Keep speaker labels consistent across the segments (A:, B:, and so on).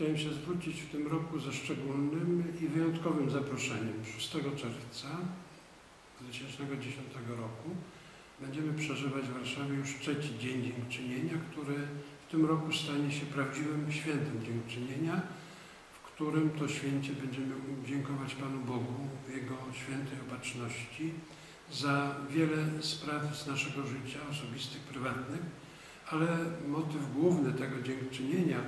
A: Chciałem się zwrócić w tym roku ze szczególnym i wyjątkowym zaproszeniem. 6 czerwca 2010 roku będziemy przeżywać w Warszawie już trzeci Dzień Dziękczynienia, który w tym roku stanie się prawdziwym świętem dziękczynienia, w którym to święcie będziemy dziękować Panu Bogu Jego świętej opatrzności za wiele spraw z naszego życia osobistych, prywatnych, ale motyw główny tego dziękczynienia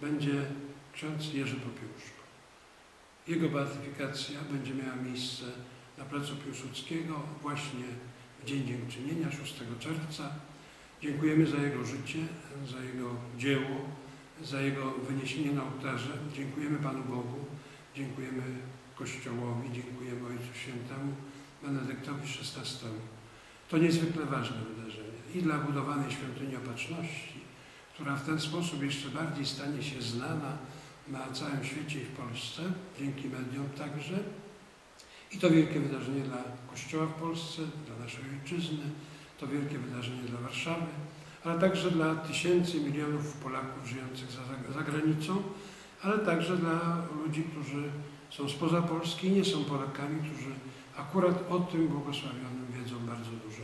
A: będzie ksiądz Jerzy Popiełuszko. Jego beatyfikacja będzie miała miejsce na placu Piłsudskiego właśnie w Dzień Dziękczynienia 6 czerwca. Dziękujemy za jego życie, za jego dzieło, za jego wyniesienie na ołtarze. Dziękujemy Panu Bogu, dziękujemy Kościołowi, dziękujemy Ojcu Świętemu, Benedyktowi XVI. To niezwykle ważne wydarzenie i dla budowanej świątyni opatrzności, która w ten sposób jeszcze bardziej stanie się znana na całym świecie i w Polsce, dzięki mediom także. I to wielkie wydarzenie dla Kościoła w Polsce, dla naszej ojczyzny, to wielkie wydarzenie dla Warszawy, ale także dla tysięcy, milionów Polaków żyjących za, za granicą, ale także dla ludzi, którzy są spoza Polski i nie są Polakami, którzy akurat o tym błogosławionym wiedzą bardzo dużo.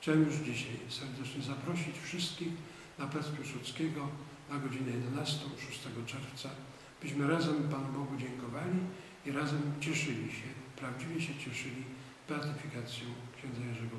A: Chciałem już dzisiaj serdecznie zaprosić wszystkich na Plac Piłsudskiego na godzinę 11, 6 czerwca, byśmy razem Panu Bogu dziękowali i razem cieszyli się, prawdziwie się cieszyli beatyfikacją księdza Jerzego